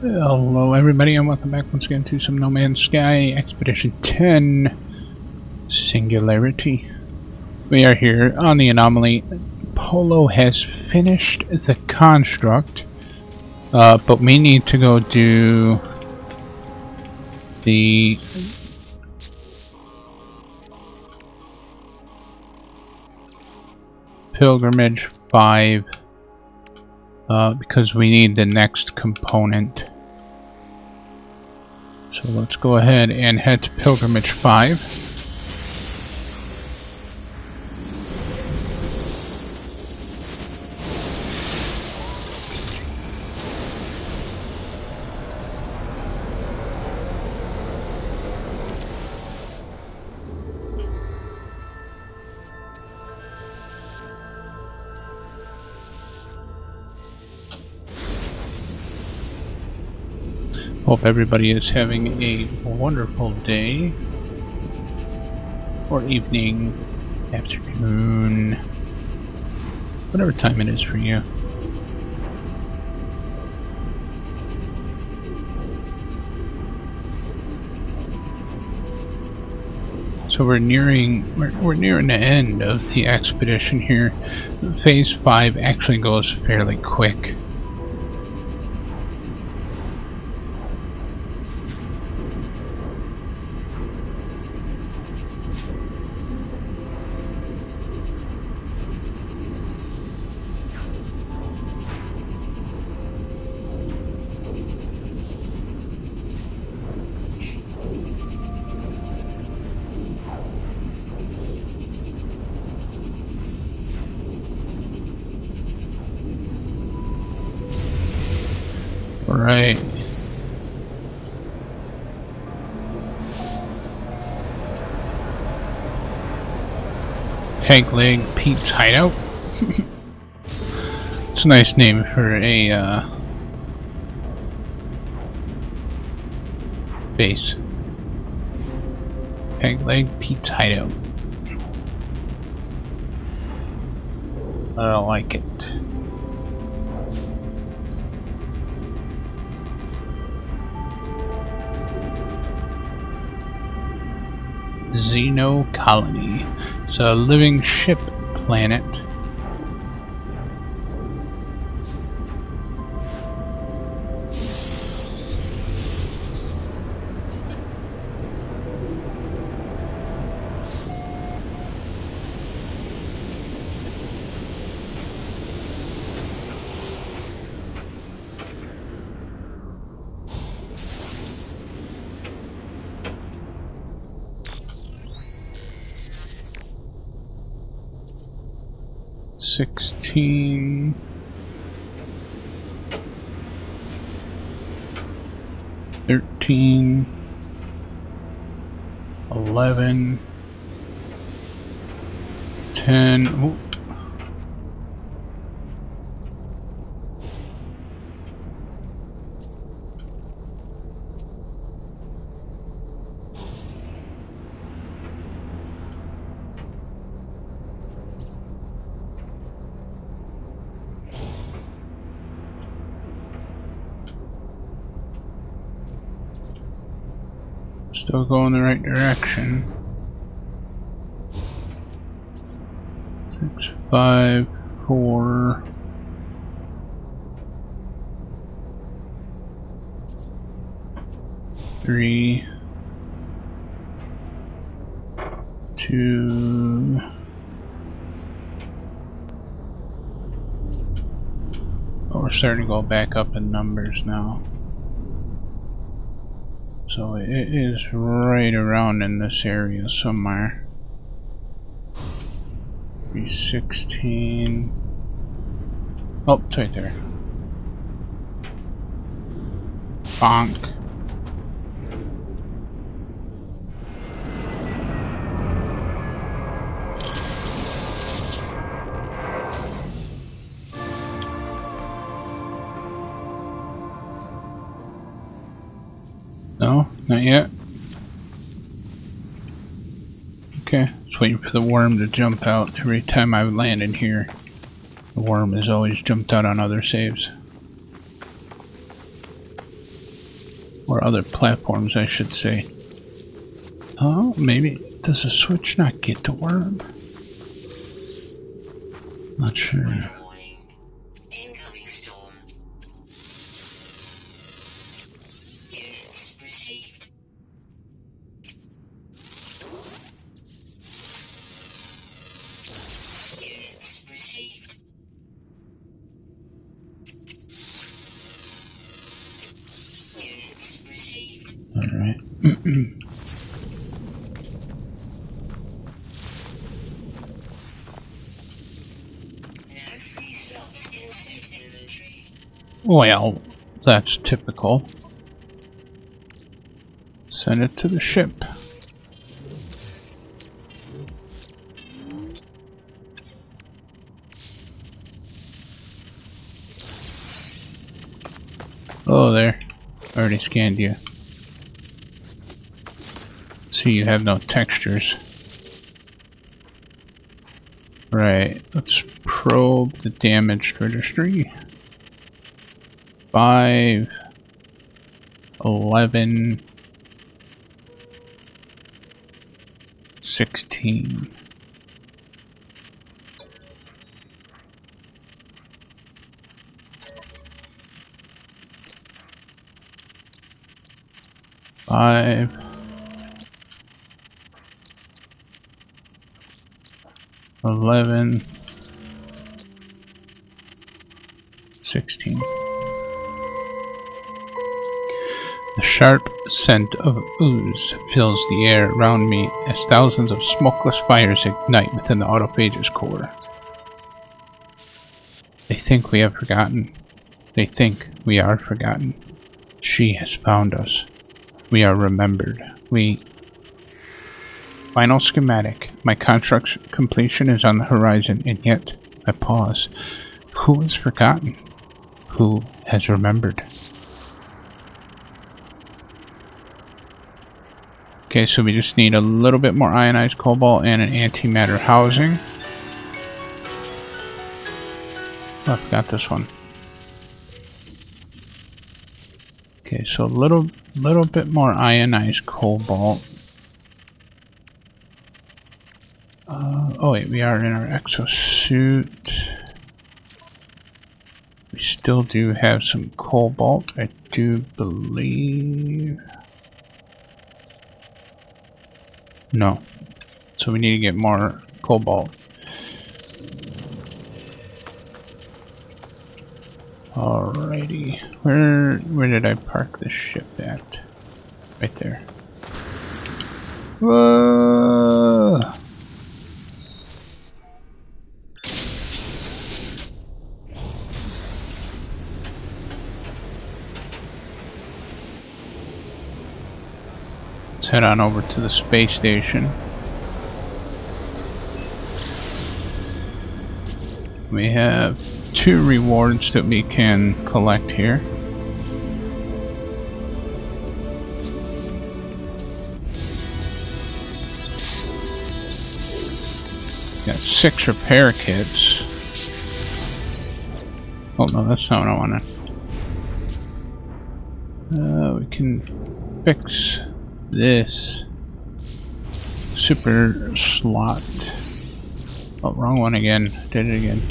Hello everybody and welcome back once again to some No Man's Sky Expedition 10 Singularity. We are here on the anomaly. Polo has finished the construct, uh, but we need to go do the Pilgrimage 5 uh, because we need the next component. So let's go ahead and head to Pilgrimage 5. Hope everybody is having a wonderful day or evening, afternoon, whatever time it is for you. So we're nearing we're, we're nearing the end of the expedition here. Phase 5 actually goes fairly quick. Peg Leg Pete's Hideout. it's a nice name for a uh, base. Peg Leg Pete's Hideout. I don't like it. Xeno Colony. It's a living ship planet. Sixteen. Thirteen. Eleven. Ten. Ooh. Still going the right direction. Six, five, four. Three. Two. Oh, we're starting to go back up in numbers now. So it is right around in this area somewhere. Be 16. Oh, it's right there. Bonk. Not yet. Okay, just waiting for the worm to jump out. Every time I've landed here, the worm has always jumped out on other saves. Or other platforms, I should say. Oh, maybe. Does the switch not get the worm? Not sure. Slots in. Well, that's typical. Send it to the ship. Oh, there. Already scanned you. See, you have no textures. Right, let's probe the damaged registry. Five, eleven, sixteen. Five. Eleven. Sixteen. The sharp scent of ooze fills the air around me as thousands of smokeless fires ignite within the autophage's core. They think we have forgotten. They think we are forgotten. She has found us. We are remembered. We. Final schematic. My construct's completion is on the horizon, and yet I pause. Who has forgotten? Who has remembered? Okay, so we just need a little bit more ionized cobalt and an antimatter housing. Oh, I forgot this one. Okay, so a little, little bit more ionized cobalt. Uh, oh wait, we are in our exosuit. We still do have some cobalt, I do believe. No. So we need to get more cobalt. Alrighty. Where where did I park the ship at? Right there. Whoa! Let's head on over to the space station. We have two rewards that we can collect here. Got six repair kits. Oh no, that's not what I wanted. Uh, we can fix this super slot. Oh, wrong one again. Did it again.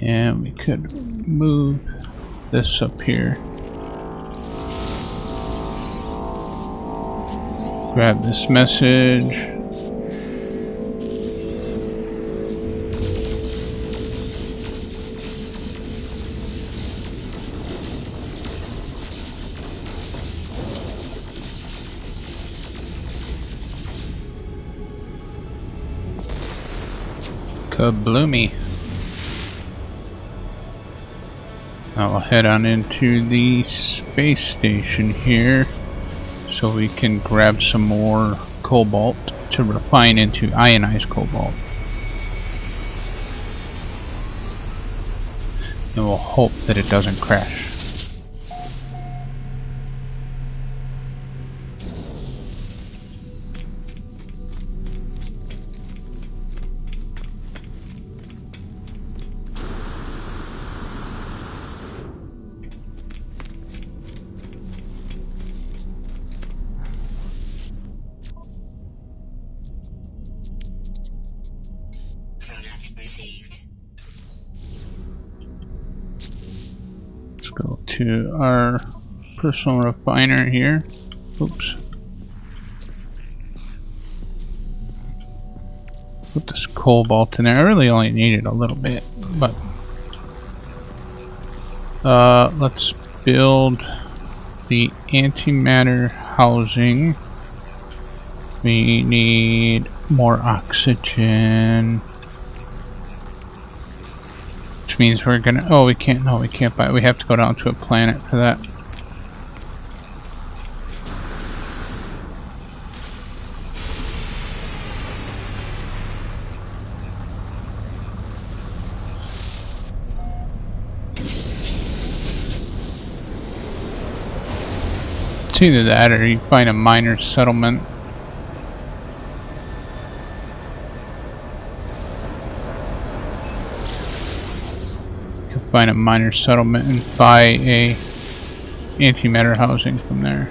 And we could move this up here. Grab this message. Kabloomy. Now we'll head on into the space station here so we can grab some more cobalt to refine into ionized cobalt. And we'll hope that it doesn't crash. Our personal refiner here. Oops. Put this cobalt in there. I really only needed a little bit, but uh, let's build the antimatter housing. We need more oxygen. Means we're gonna, oh we can't, no we can't buy, we have to go down to a planet for that. It's either that or you find a minor settlement. Find a miner settlement and buy a antimatter housing from there.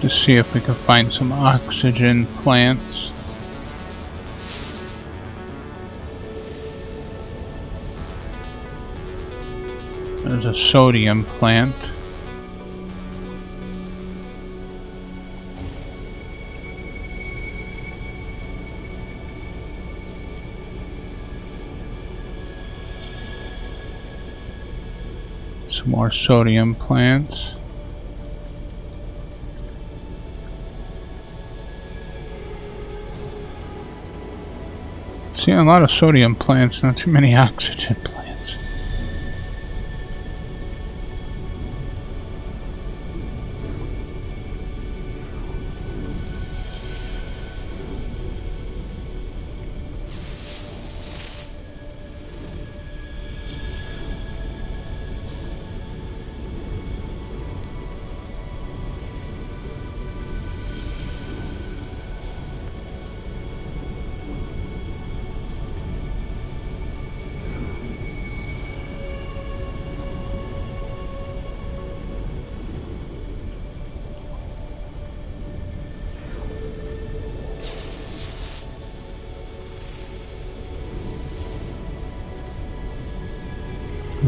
to see if we can find some oxygen plants. There's a sodium plant. Some more sodium plants. Seeing a lot of sodium plants, not too many oxygen plants.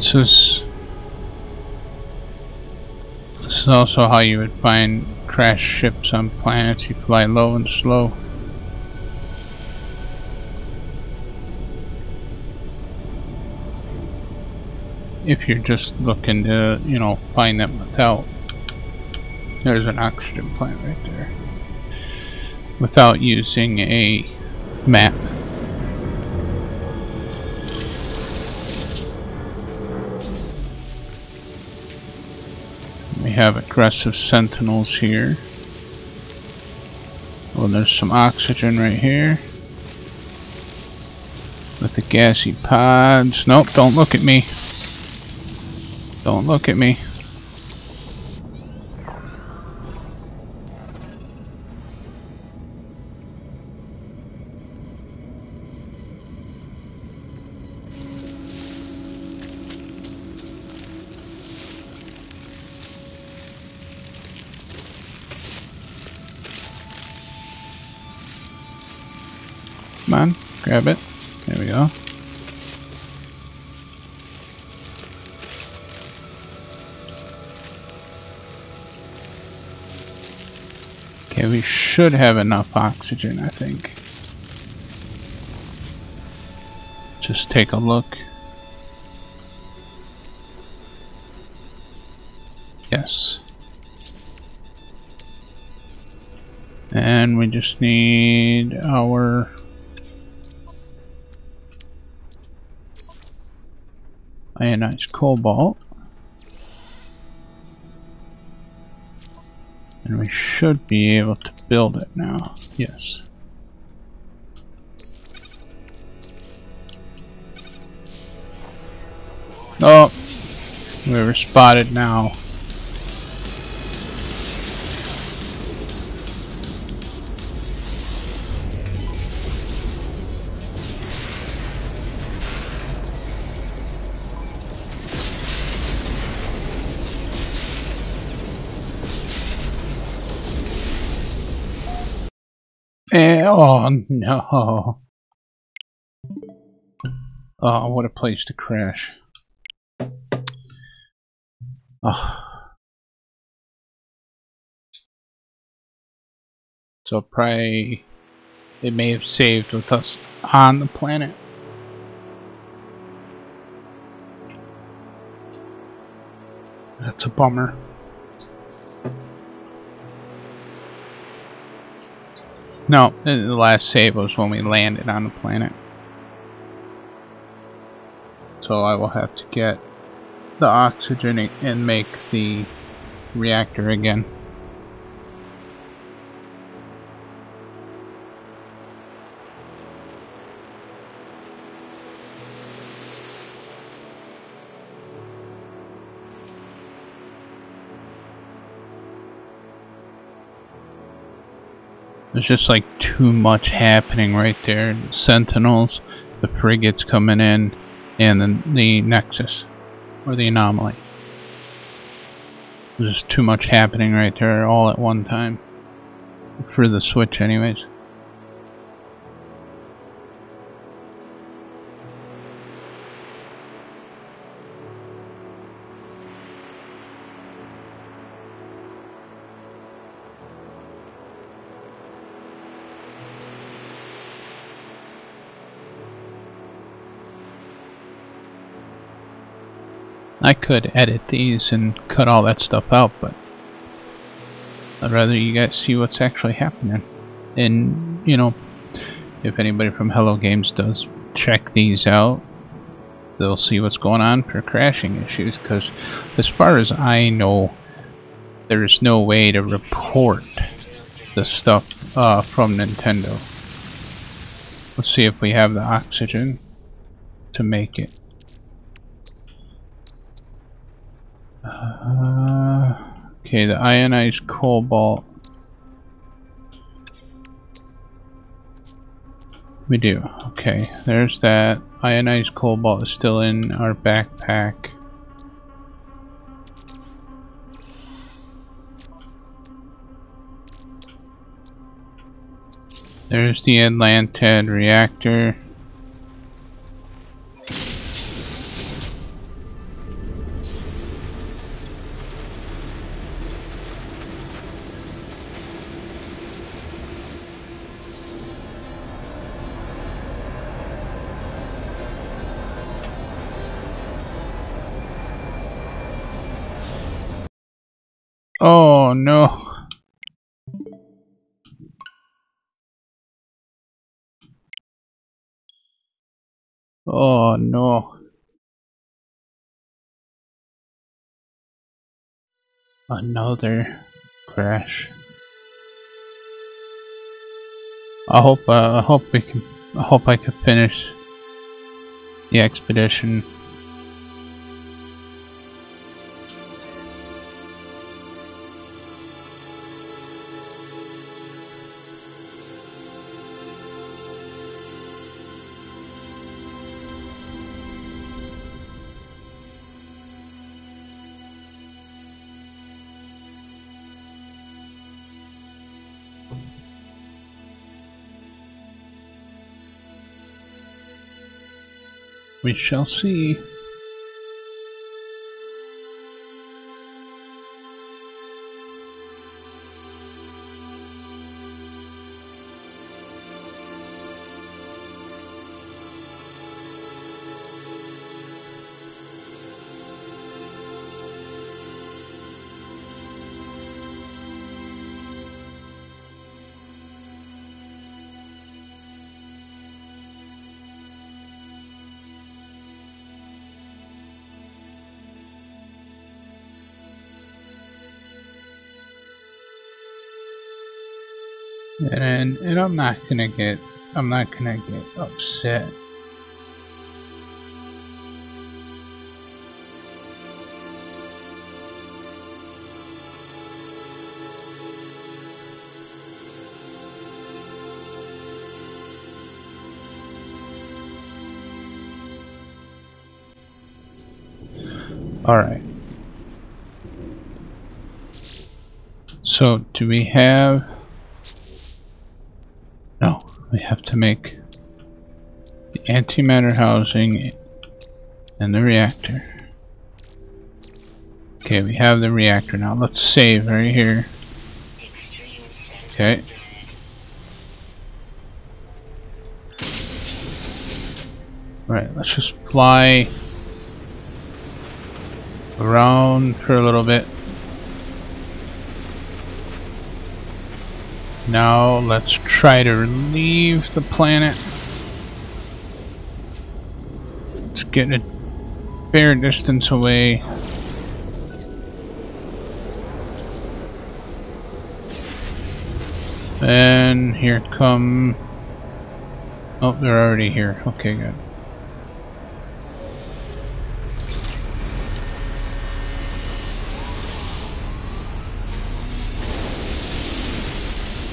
This is this is also how you would find crash ships on planets. You fly low and slow. If you're just looking to, you know, find them without there's an oxygen plant right there. Without using a map. Have aggressive sentinels here. Oh, there's some oxygen right here. With the gassy pods. Nope, don't look at me. Don't look at me. Grab it. There we go. Okay, we should have enough oxygen, I think. Just take a look. Yes. And we just need our ionized cobalt. And we should be able to build it now. Yes. Oh! We were spotted now. Eh, oh no. Oh, what a place to crash. Oh. So probably it may have saved with us on the planet. That's a bummer. No, the last save was when we landed on the planet. So I will have to get the oxygen and make the reactor again. There's just like too much happening right there. The Sentinels, the frigates coming in, and then the Nexus, or the Anomaly. There's just too much happening right there all at one time. For the Switch anyways. I could edit these and cut all that stuff out, but I'd rather you guys see what's actually happening. And, you know, if anybody from Hello Games does check these out, they'll see what's going on for crashing issues, because as far as I know, there's no way to report the stuff uh, from Nintendo. Let's see if we have the oxygen to make it. Uh, okay, the ionized cobalt. We do. Okay, there's that. Ionized cobalt is still in our backpack. There's the Atlantad reactor. Oh no. Another crash. I hope uh, I hope we can I hope I can finish the expedition We shall see. And I'm not gonna get I'm not gonna get upset. All right. So do we have to make the antimatter housing and the reactor. Okay, we have the reactor now. Let's save right here. Okay. Right, let's just fly around for a little bit. Now let's try to leave the planet. Let's get a fair distance away. And here come. Oh, they're already here. Okay, good.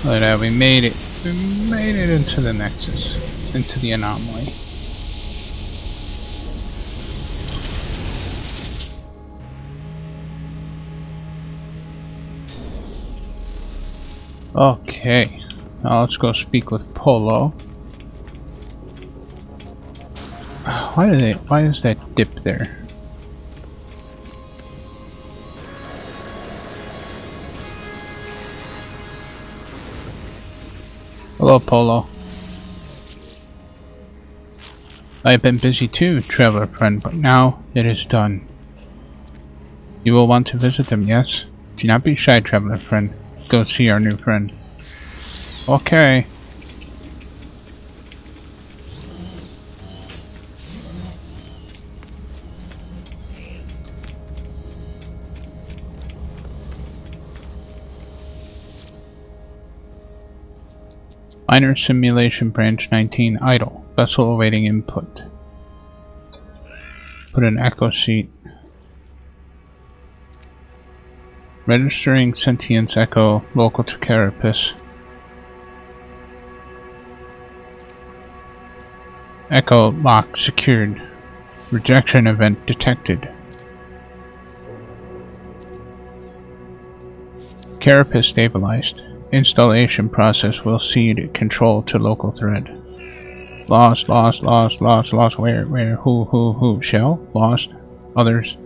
At that, uh, we made it. We made it into the Nexus. Into the anomaly. Okay. Now let's go speak with Polo. Why do they why is that dip there? Hello, Polo. I have been busy too, traveler friend, but now it is done. You will want to visit them, yes? Do not be shy, traveler friend. Go see our new friend. Okay. Minor Simulation Branch 19 idle. Vessel awaiting input. Put an echo seat. Registering sentience echo local to Carapace. Echo lock secured. Rejection event detected. Carapace stabilized. Installation process will cede control to local thread. Lost, lost, lost, lost, lost. Where, where, who, who, who? Shell? Lost? Others?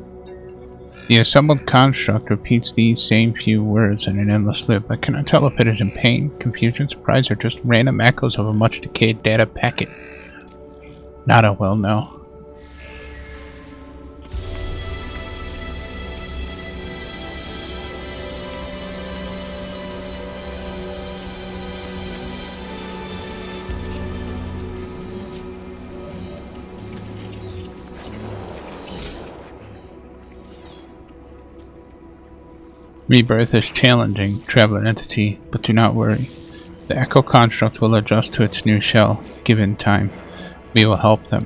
The assembled construct repeats these same few words in an endless loop. I cannot tell if it is in pain, confusion, surprise, or just random echoes of a much decayed data packet. Nada will know. Rebirth is challenging, Traveler Entity, but do not worry. The Echo construct will adjust to its new shell, given time. We will help them.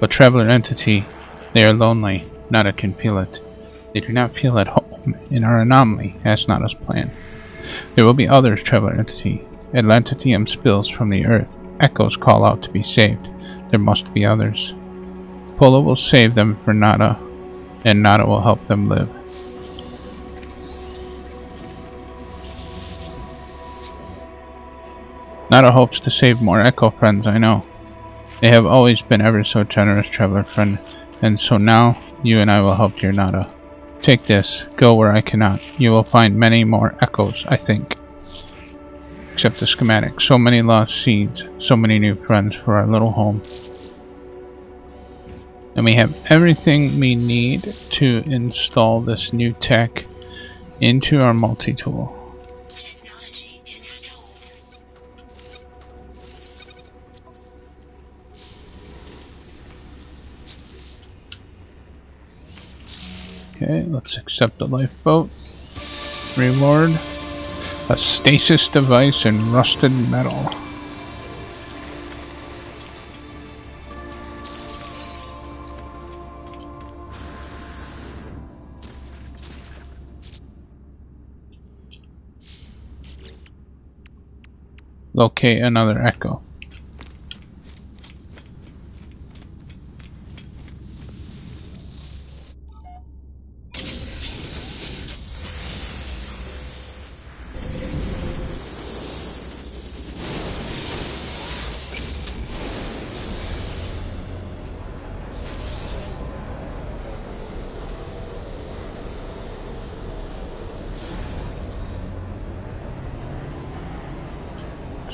But Traveler Entity, they are lonely, Nada can feel it. They do not feel at home in our anomaly, as Nada's plan. There will be others, Traveler Entity. Atlantium spills from the earth. Echoes call out to be saved. There must be others. Polo will save them for Nada, and Nada will help them live. Nada hopes to save more Echo friends, I know. They have always been ever so generous, Traveler friend, and so now you and I will help dear Nada. Take this, go where I cannot. You will find many more Echoes, I think. Except the schematic. So many lost seeds, so many new friends for our little home. And we have everything we need to install this new tech into our multi-tool. Okay, let's accept the lifeboat. Reward. A stasis device in rusted metal. Locate another echo.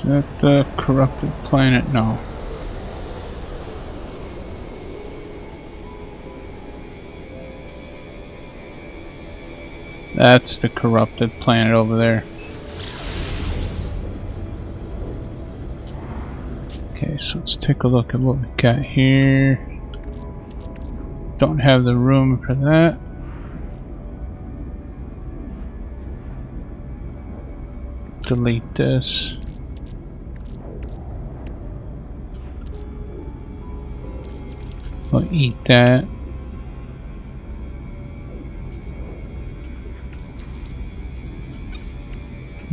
that the corrupted planet? No. That's the corrupted planet over there. Okay, so let's take a look at what we got here. Don't have the room for that. Delete this. We'll eat that.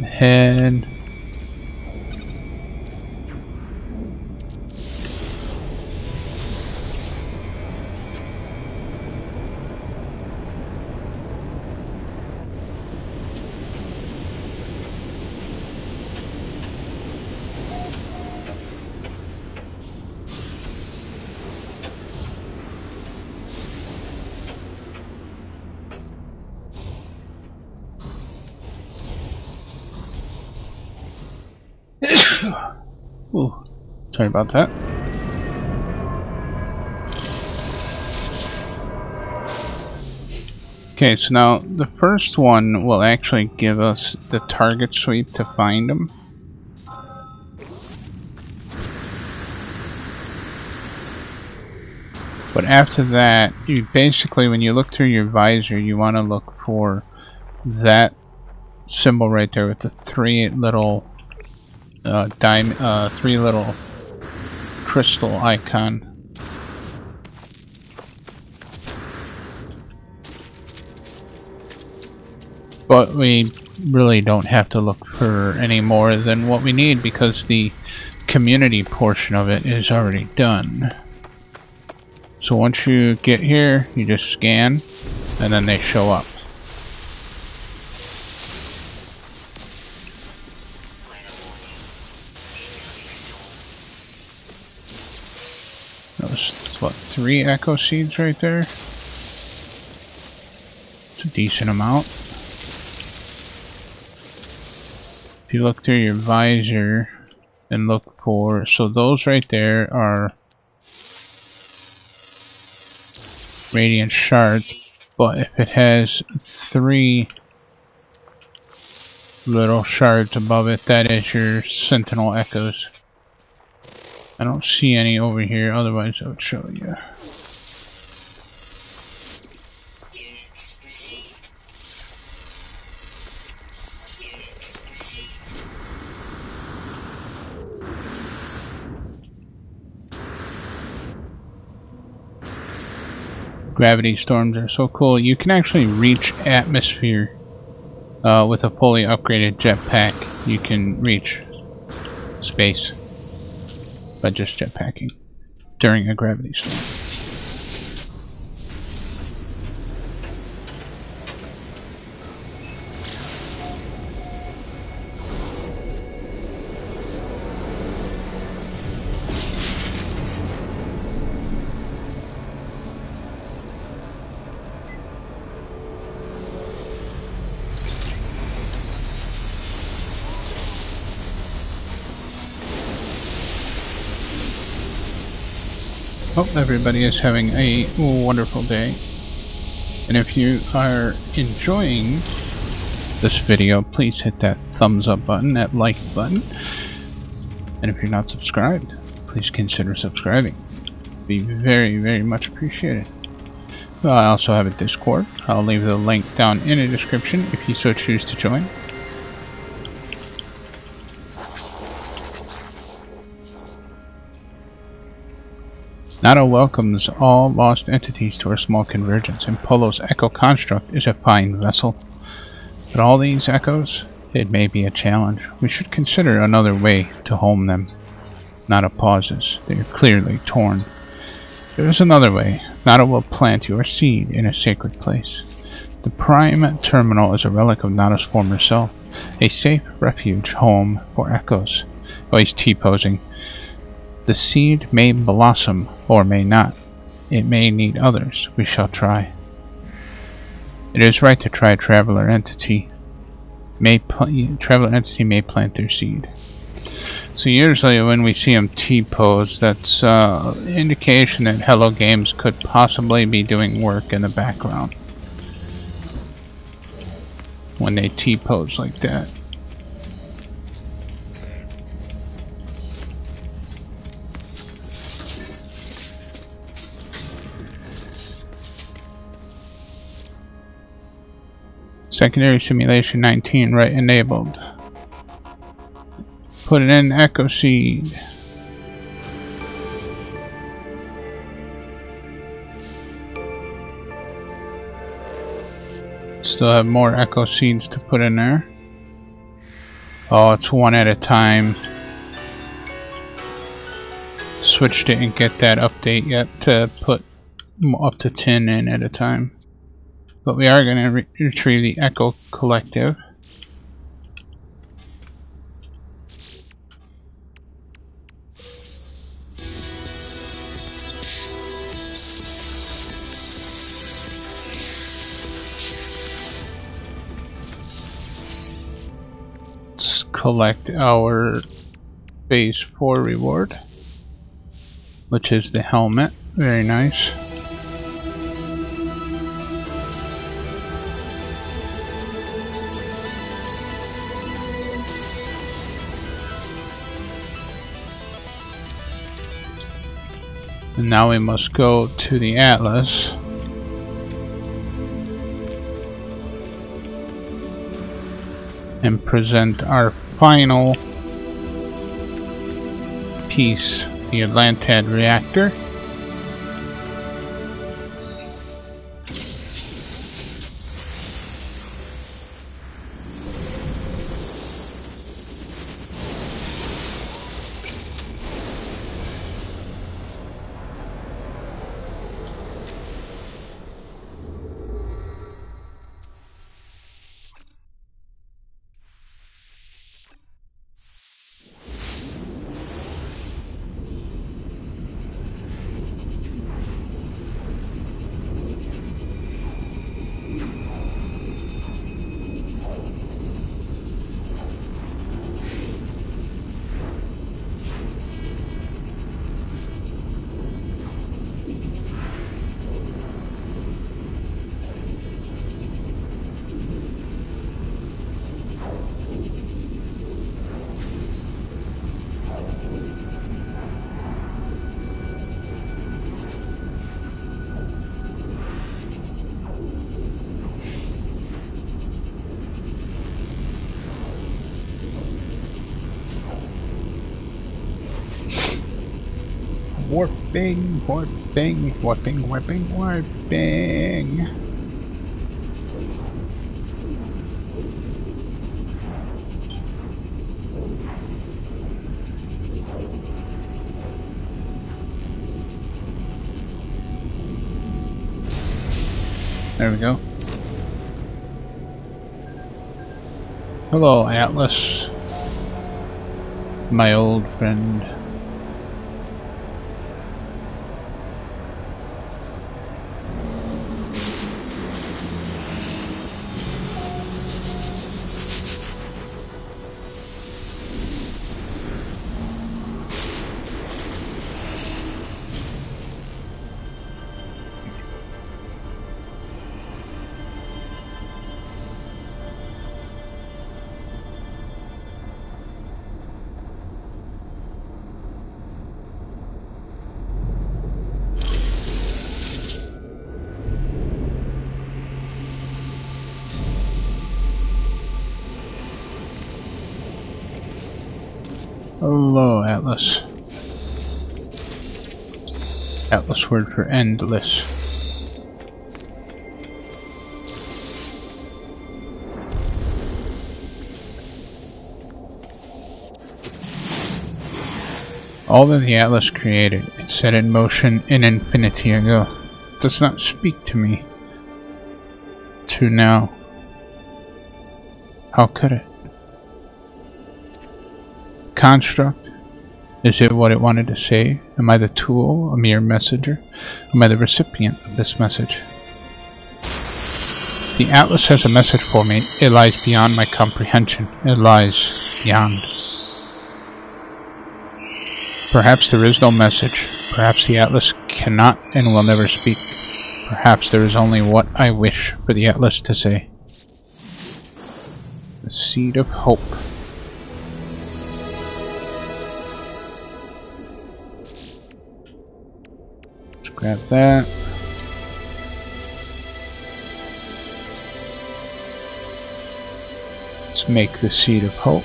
Head. About that. Okay, so now the first one will actually give us the target sweep to find them. But after that, you basically, when you look through your visor, you want to look for that symbol right there with the three little uh, dime, uh, three little crystal icon. But we really don't have to look for any more than what we need because the community portion of it is already done. So once you get here, you just scan, and then they show up. Three echo seeds right there? It's a decent amount. If you look through your visor and look for, so those right there are radiant shards, but if it has three little shards above it, that is your sentinel echoes. I don't see any over here, otherwise I would show you. Gravity storms are so cool. You can actually reach atmosphere uh, with a fully upgraded jetpack. You can reach space by just jetpacking during a gravity storm. Hope everybody is having a wonderful day. And if you are enjoying this video, please hit that thumbs up button, that like button. And if you're not subscribed, please consider subscribing. Be very, very much appreciated. I also have a Discord. I'll leave the link down in the description if you so choose to join. NATO welcomes all lost entities to our small convergence, and Polo's Echo Construct is a fine vessel. But all these echoes, it may be a challenge. We should consider another way to home them. NATO pauses. They are clearly torn. There is another way. NATO will plant your seed in a sacred place. The Prime Terminal is a relic of NATO's former self, a safe refuge home for echoes. Oh, he's T-posing. The seed may blossom or may not. It may need others. We shall try. It is right to try traveler entity. May traveler entity may plant their seed. So usually when we see them T-pose, that's uh, indication that Hello Games could possibly be doing work in the background. When they T-pose like that. Secondary simulation 19, right enabled. Put it in Echo Seed. Still have more Echo Seeds to put in there. Oh, it's one at a time. Switch didn't get that update yet to put up to 10 in at a time. But we are going to re retrieve the Echo Collective. Let's collect our phase 4 reward, which is the helmet. Very nice. And now we must go to the Atlas. And present our final piece, the Atlantid reactor. Warping, warping, warping, warping, warping. There we go. Hello, Atlas. My old friend. Hello, Atlas. Atlas word for endless. All that the Atlas created and set in motion in infinity ago does not speak to me. To now. How could it? Construct? Is it what it wanted to say? Am I the tool, a mere messenger? Am I the recipient of this message? The Atlas has a message for me. It lies beyond my comprehension. It lies beyond. Perhaps there is no message. Perhaps the Atlas cannot and will never speak. Perhaps there is only what I wish for the Atlas to say. The seed of hope. Grab that. Let's make the seed of hope.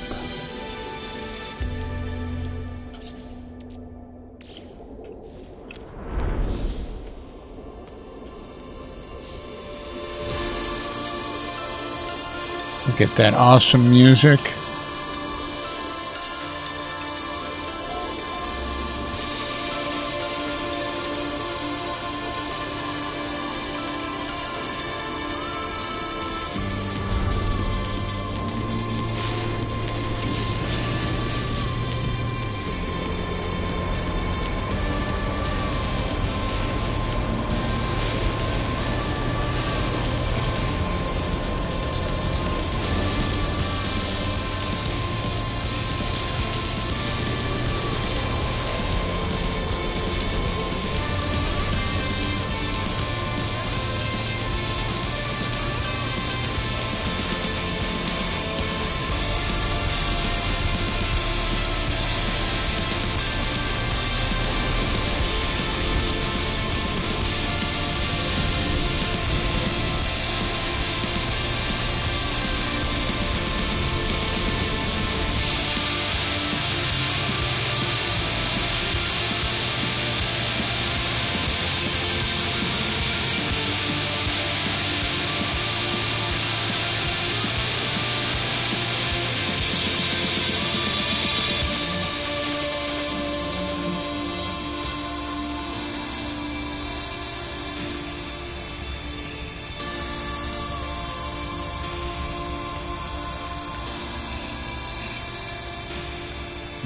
Get that awesome music.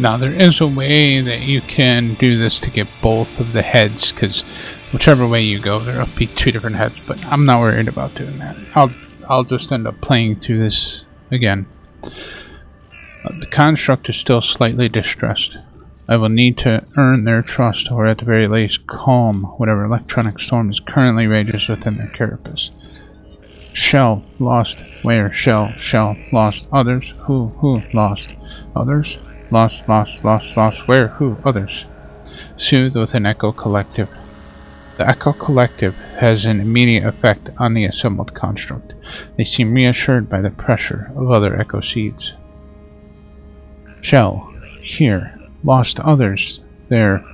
Now there is a way that you can do this to get both of the heads, because whichever way you go, there'll be two different heads. But I'm not worried about doing that. I'll I'll just end up playing through this again. Uh, the construct is still slightly distressed. I will need to earn their trust, or at the very least, calm whatever electronic storm is currently rages within their carapace. Shell lost. Where? Shell. Shell lost. Others. Who? Who lost? Others. Lost, lost, lost, lost. Where? Who? Others. Soothed with an Echo Collective. The Echo Collective has an immediate effect on the assembled construct. They seem reassured by the pressure of other Echo Seeds. Shell. Here. Lost others. There.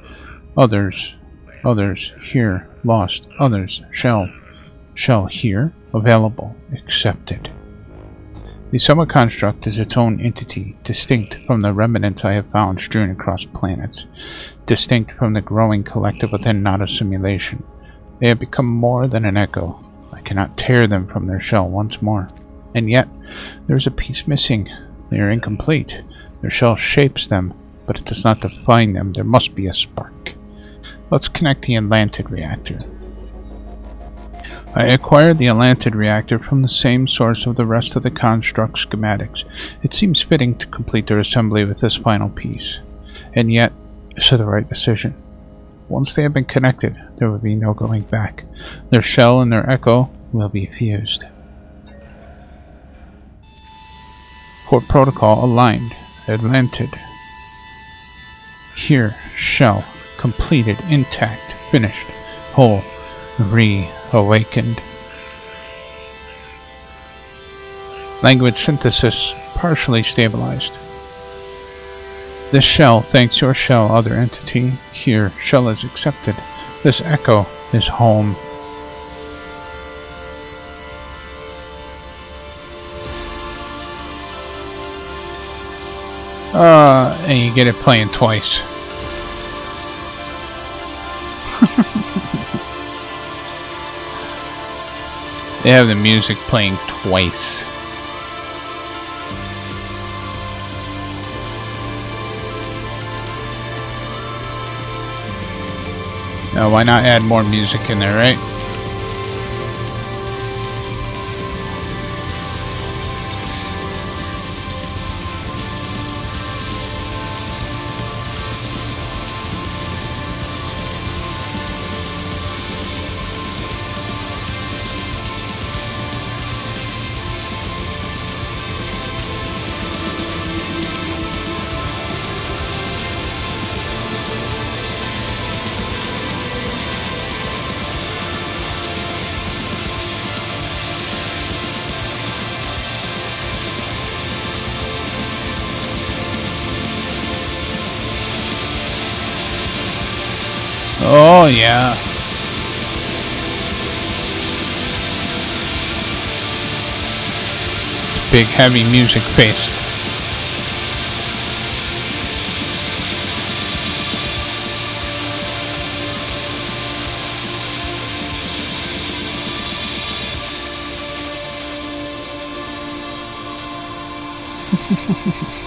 Others. Others. Here. Lost. Others. Shell. Shell. Here. Available. Accepted. The Summer construct is its own entity, distinct from the remnants I have found strewn across planets, distinct from the growing collective within not a simulation. They have become more than an echo. I cannot tear them from their shell once more. And yet, there is a piece missing. They are incomplete. Their shell shapes them, but it does not define them. There must be a spark. Let's connect the Atlantid reactor. I acquired the Atlantid reactor from the same source of the rest of the construct schematics. It seems fitting to complete their assembly with this final piece. And yet, is it the right decision? Once they have been connected, there will be no going back. Their shell and their echo will be fused. Port protocol aligned. Atlantid. Here, shell. Completed, intact, finished, whole, re awakened. Language synthesis partially stabilized. This shell thanks your shell other entity. Here, shell is accepted. This echo is home. Uh, and you get it playing twice. They have the music playing twice. Now, why not add more music in there, right? Oh, yeah. Big, heavy music based.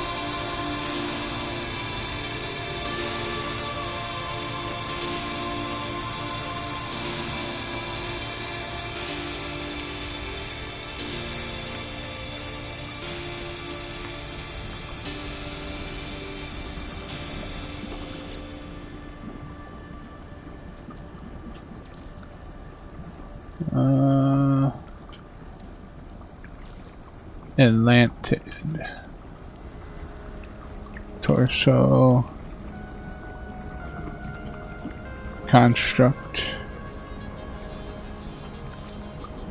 Atlantid. Torso. Construct.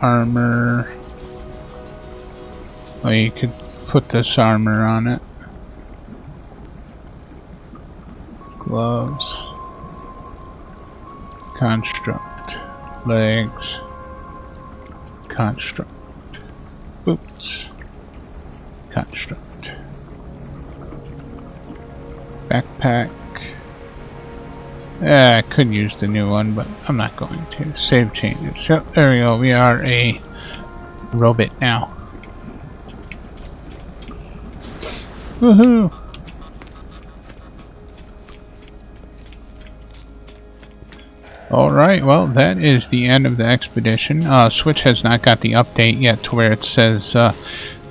Armor. Oh, you could put this armor on it. Gloves. Construct. Legs construct. Boots. Construct. Backpack. Yeah, I could use the new one, but I'm not going to. Save changes. So there we go. We are a robot now. Woohoo! Alright, well, that is the end of the expedition. Uh, Switch has not got the update yet to where it says uh,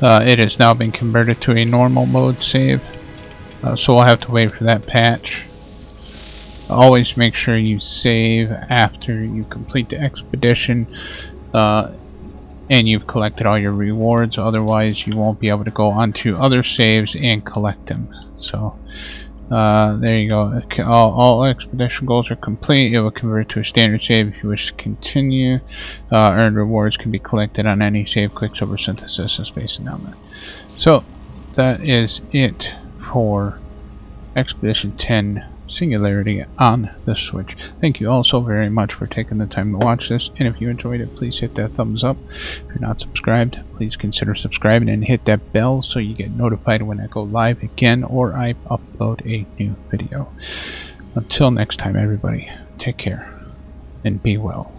uh, it has now been converted to a normal mode save. Uh, so we'll have to wait for that patch. Always make sure you save after you complete the expedition uh, and you've collected all your rewards. Otherwise, you won't be able to go onto other saves and collect them. So uh, there you go. All, all, expedition goals are complete. It will convert to a standard save if you wish to continue. Uh, earned rewards can be collected on any save, quicksilver synthesis, and space endowment. So, that is it for Expedition 10 Singularity on the Switch. Thank you all so very much for taking the time to watch this, and if you enjoyed it, please hit that thumbs up. If you're not subscribed, please consider subscribing and hit that bell so you get notified when I go live again or I upload a new video. Until next time, everybody, take care and be well.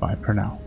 Bye for now.